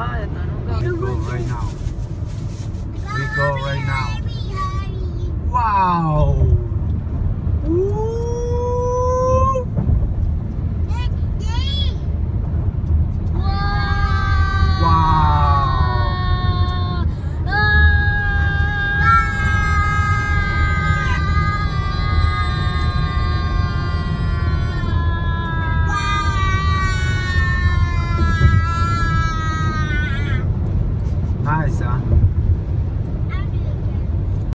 We go right now. We go right now. Wow. Mas, ah,